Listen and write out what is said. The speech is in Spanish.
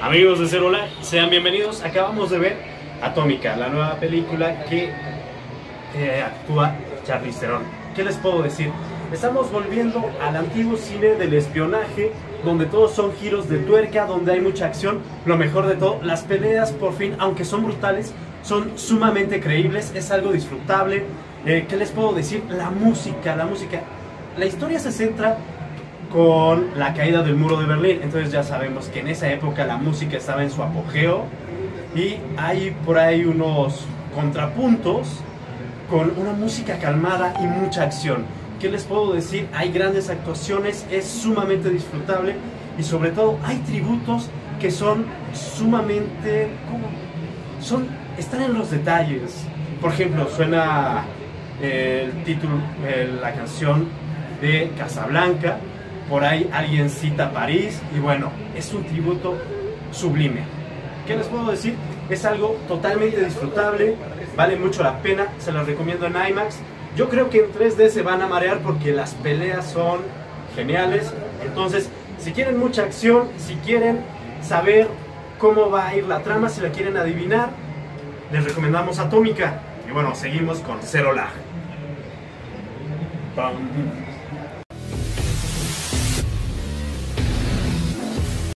Amigos de Cerola, sean bienvenidos. Acabamos de ver Atómica, la nueva película que eh, actúa Charlize Theron. ¿Qué les puedo decir? Estamos volviendo al antiguo cine del espionaje, donde todos son giros de tuerca, donde hay mucha acción. Lo mejor de todo, las peleas por fin, aunque son brutales, son sumamente creíbles, es algo disfrutable. Eh, ¿Qué les puedo decir? La música, la música. La historia se centra con la caída del muro de Berlín. Entonces ya sabemos que en esa época la música estaba en su apogeo y hay por ahí unos contrapuntos con una música calmada y mucha acción. ¿Qué les puedo decir? Hay grandes actuaciones, es sumamente disfrutable y sobre todo hay tributos que son sumamente... ¿cómo? Son, están en los detalles. Por ejemplo, suena el título, la canción de Casablanca, por ahí alguien cita París y bueno, es un tributo sublime. ¿Qué les puedo decir? Es algo totalmente disfrutable, vale mucho la pena, se los recomiendo en IMAX. Yo creo que en 3D se van a marear porque las peleas son geniales. Entonces, si quieren mucha acción, si quieren saber cómo va a ir la trama, si la quieren adivinar, les recomendamos Atómica. Y bueno, seguimos con Cero Lag.